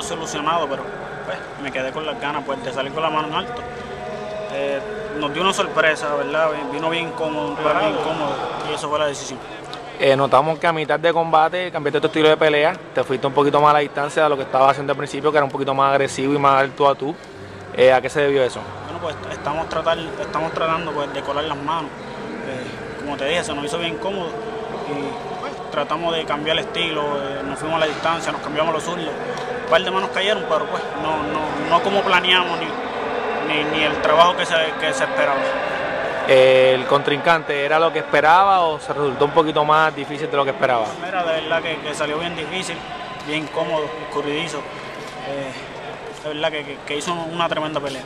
todo solucionado, pero pues, me quedé con las ganas pues, de salir con la mano en alto. Eh, nos dio una sorpresa, ¿verdad? Vino bien cómodo, bien cómodo y eso fue la decisión. Eh, notamos que a mitad de combate cambiaste tu estilo de pelea, te fuiste un poquito más a la distancia de lo que estaba haciendo al principio, que era un poquito más agresivo y más tú a tú. Eh, ¿A qué se debió eso? Bueno, pues estamos, tratar, estamos tratando pues, de colar las manos. Como te dije, se nos hizo bien cómodo y pues, tratamos de cambiar el estilo, nos fuimos a la distancia, nos cambiamos los zurdos. Un par de manos cayeron, pero pues no, no, no como planeamos ni, ni, ni el trabajo que se, que se esperaba. ¿El contrincante era lo que esperaba o se resultó un poquito más difícil de lo que esperaba? Era de verdad que, que salió bien difícil, bien cómodo, escurridizo. Eh, de verdad que, que, que, hizo una tremenda pelea.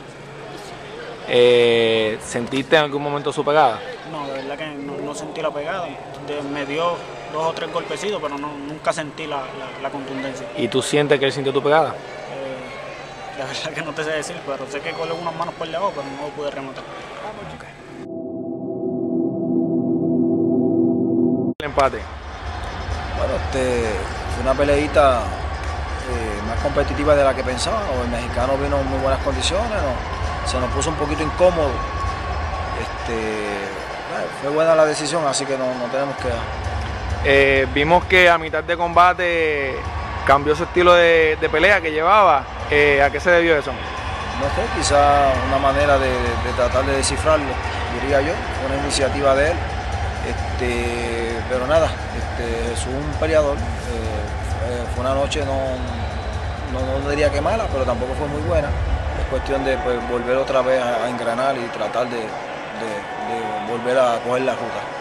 Eh, ¿Sentiste en algún momento su pegada? No, de verdad que no, no sentí la pegada. De, me dio dos o tres golpecitos, pero no, nunca sentí la, la, la, contundencia. ¿Y tú sientes que él sintió tu pegada? Eh, la verdad que no te sé decir, pero sé que colé unas manos por debajo, pero no lo pude rematar. Okay. El empate. Bueno, este, fue una peleita eh, más competitiva de la que pensaba. El mexicano vino en muy buenas condiciones, ¿no? se nos puso un poquito incómodo. Este, bueno, fue buena la decisión, así que no, no tenemos que. Eh, vimos que a mitad de combate cambió su estilo de, pelea que llevaba. Eh, ¿A qué se debió eso? No sé, quizá una manera de, tratar de descifrarlo, diría yo, una iniciativa de él. Este, pero nada, este, es un peleador. Eh, fue una noche, no, no, no, diría que mala, pero tampoco fue muy buena. Es cuestión de pues, volver otra vez a, a engranar y tratar de, de, volver a coger la ruta.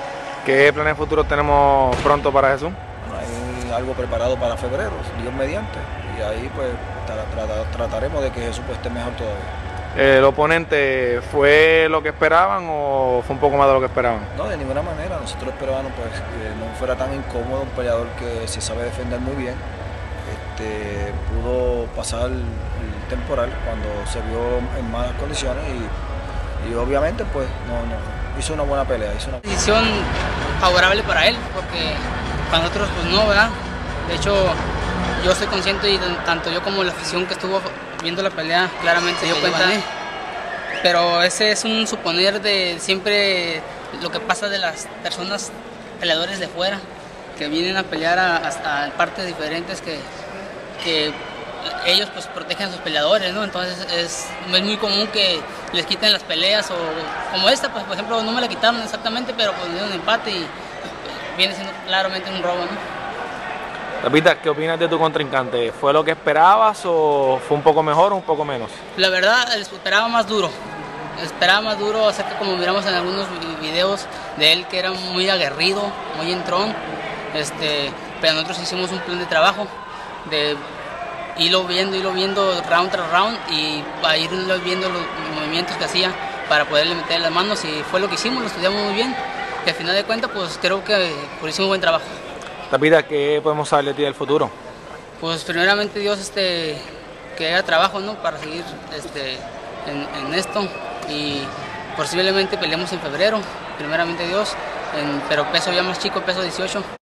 ¿Qué planes futuros tenemos pronto para Jesús? Bueno, hay algo preparado para febrero, Dios mediante. Y ahí pues tra tra trataremos de que Jesús pues, esté mejor todavía. ¿El oponente fue lo que esperaban o fue un poco más de lo que esperaban? No, de ninguna manera. Nosotros esperábamos pues, que no fuera tan incómodo, un peleador que se sabe defender muy bien. Este, pudo pasar el temporal cuando se vio en malas condiciones y, y obviamente pues no, no, hizo una buena pelea. Hizo una decisión favorable para él porque para nosotros pues no, ¿verdad? De hecho yo estoy consciente y tanto yo como la afición que estuvo viendo la pelea claramente se dio cuenta. Pero ese es un suponer de siempre lo que pasa de las personas peleadores de fuera que vienen a pelear a, a, a partes diferentes que, que ellos pues protegen a sus peleadores, ¿no? Entonces es, es, muy común que les quiten las peleas o como esta, pues por ejemplo no me la quitaron exactamente, pero pues un empate y pues, viene siendo claramente un robo, ¿no? Repita, ¿qué opinas de tu contrincante? ¿Fue lo que esperabas o fue un poco mejor o un poco menos? La verdad, esperaba más duro. Esperaba más duro, acerca como miramos en algunos videos de él, que era muy aguerrido, muy entrón. Este, pero nosotros hicimos un plan de trabajo de irlo viendo, irlo viendo round tras round y a ir viendo los movimientos que hacía para poderle meter las manos y fue lo que hicimos, lo estudiamos muy bien y al final de cuentas pues creo que pues, hicimos un buen trabajo. Tapita, ¿qué podemos saber de ti del futuro? Pues primeramente Dios este, que haya trabajo ¿no? para seguir este, en, en esto y posiblemente peleemos en febrero, primeramente Dios, en, pero peso ya más chico, peso 18.